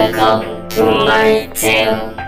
Welcome to my tale.